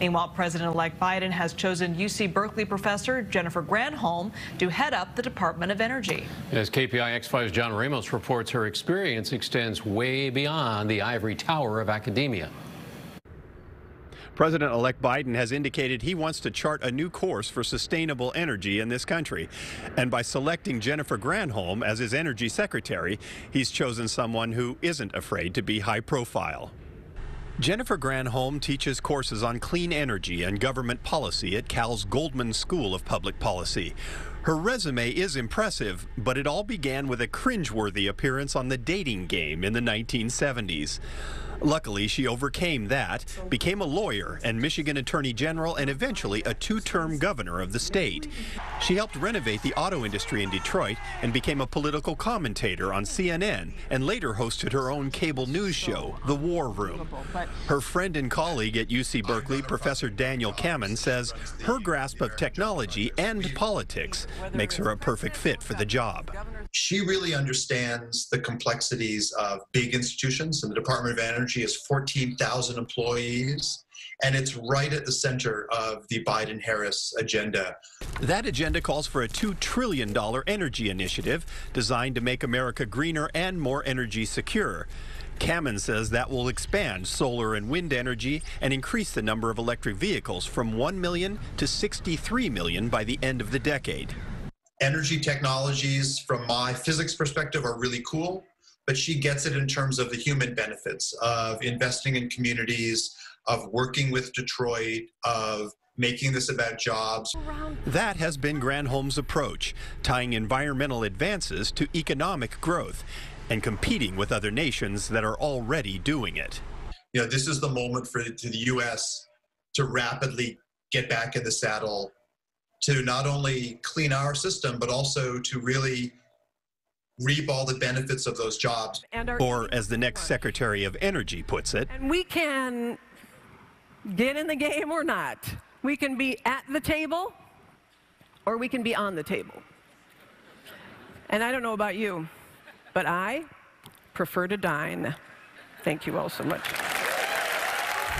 Meanwhile, President-elect Biden has chosen UC Berkeley professor Jennifer Granholm to head up the Department of Energy. As KPIX 5's John Ramos reports, her experience extends way beyond the ivory tower of academia. President elect Biden has indicated he wants to chart a new course for sustainable energy in this country. And by selecting Jennifer Granholm as his energy secretary, he's chosen someone who isn't afraid to be high profile. Jennifer Granholm teaches courses on clean energy and government policy at Cal's Goldman School of Public Policy. Her resume is impressive, but it all began with a cringeworthy appearance on the dating game in the 1970s. Luckily, she overcame that, became a lawyer and Michigan Attorney General, and eventually a two term governor of the state. She helped renovate the auto industry in Detroit and became a political commentator on CNN and later hosted her own cable news show, The War Room. Her friend and colleague at UC Berkeley, Professor Daniel Kammen, says her grasp of technology and politics makes her a perfect fit for the job. She really understands the complexities of big institutions, and the Department of Energy has 14,000 employees and it's right at the center of the Biden Harris agenda. That agenda calls for a $2 trillion energy initiative designed to make America greener and more energy secure. Kammen says that will expand solar and wind energy and increase the number of electric vehicles from 1 million to 63 million by the end of the decade. Energy technologies, from my physics perspective, are really cool, but she gets it in terms of the human benefits of investing in communities, of working with Detroit, of making this about jobs. That has been Granholm's approach, tying environmental advances to economic growth and competing with other nations that are already doing it. You know, this is the moment for to the U.S. to rapidly get back in the saddle, to not only clean our system, but also to really reap all the benefits of those jobs. or, as the next Secretary of Energy puts it, and we can get in the game or not. We can be at the table or we can be on the table. And I don't know about you, but I prefer to dine. Thank you all so much.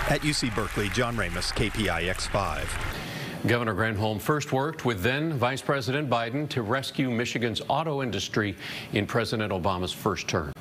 At UC Berkeley, John Ramos, KPIX 5. Governor Granholm first worked with then Vice President Biden to rescue Michigan's auto industry in President Obama's first term.